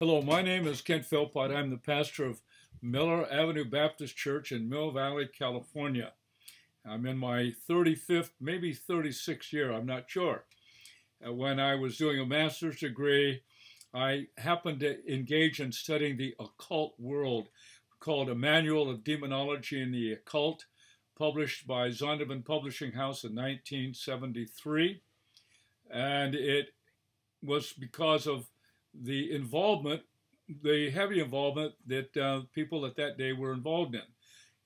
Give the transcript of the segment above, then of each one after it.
Hello, my name is Kent Philpott. I'm the pastor of Miller Avenue Baptist Church in Mill Valley, California. I'm in my 35th, maybe 36th year, I'm not sure. Uh, when I was doing a master's degree, I happened to engage in studying the occult world called A Manual of Demonology and the Occult, published by Zondervan Publishing House in 1973. And it was because of the involvement, the heavy involvement that uh, people at that day were involved in,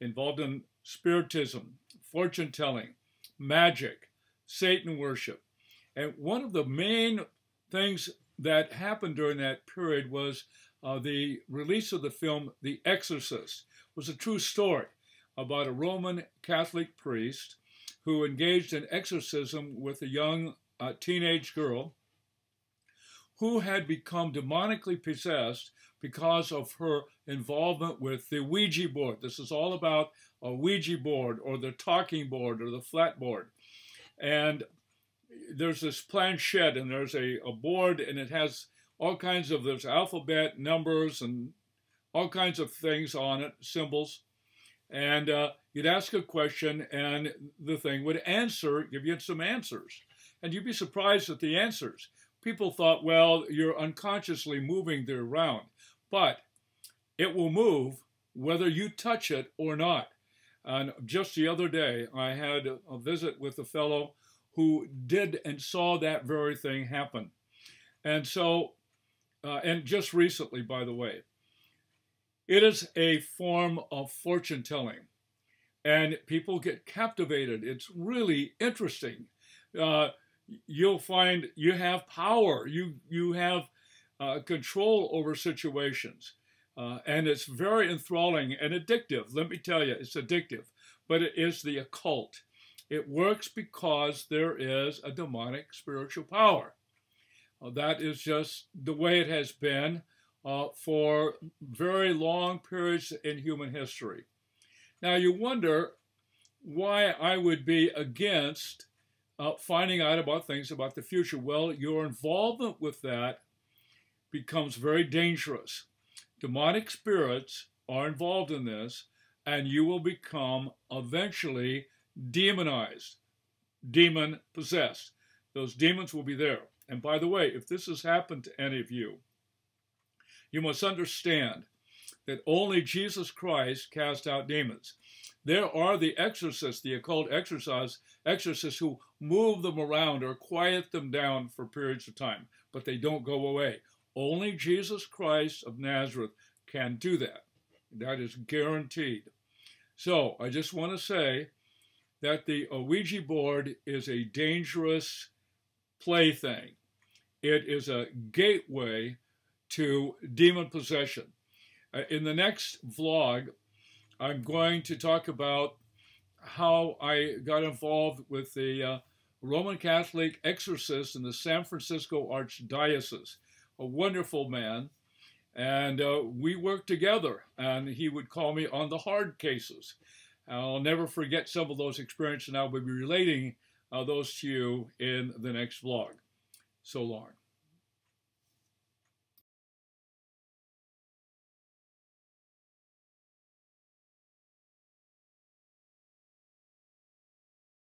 involved in spiritism, fortune telling, magic, Satan worship. And one of the main things that happened during that period was uh, the release of the film The Exorcist. It was a true story about a Roman Catholic priest who engaged in exorcism with a young uh, teenage girl who had become demonically possessed because of her involvement with the Ouija board. This is all about a Ouija board or the talking board or the flat board. And there's this planchette and there's a, a board and it has all kinds of there's alphabet, numbers, and all kinds of things on it, symbols. And uh, you'd ask a question and the thing would answer, give you some answers. And you'd be surprised at the answers people thought, well, you're unconsciously moving the around, but it will move whether you touch it or not. And just the other day, I had a visit with a fellow who did and saw that very thing happen. And so, uh, and just recently, by the way, it is a form of fortune telling. And people get captivated. It's really interesting. Uh, you'll find you have power. You you have uh, control over situations, uh, and it's very enthralling and addictive. Let me tell you, it's addictive. But it is the occult. It works because there is a demonic spiritual power. Uh, that is just the way it has been uh, for very long periods in human history. Now you wonder why I would be against uh, finding out about things about the future. Well, your involvement with that becomes very dangerous. Demonic spirits are involved in this, and you will become eventually demonized, demon possessed. Those demons will be there. And by the way, if this has happened to any of you, you must understand that only Jesus Christ cast out demons. There are the exorcists, the occult exorcists, exorcists who move them around or quiet them down for periods of time, but they don't go away. Only Jesus Christ of Nazareth can do that. That is guaranteed. So I just want to say that the Ouija board is a dangerous plaything. It is a gateway to demon possession. Uh, in the next vlog, I'm going to talk about how I got involved with the uh, Roman Catholic exorcist in the San Francisco Archdiocese, a wonderful man. And uh, we worked together, and he would call me on the hard cases. I'll never forget some of those experiences, and I will be relating uh, those to you in the next vlog. So long.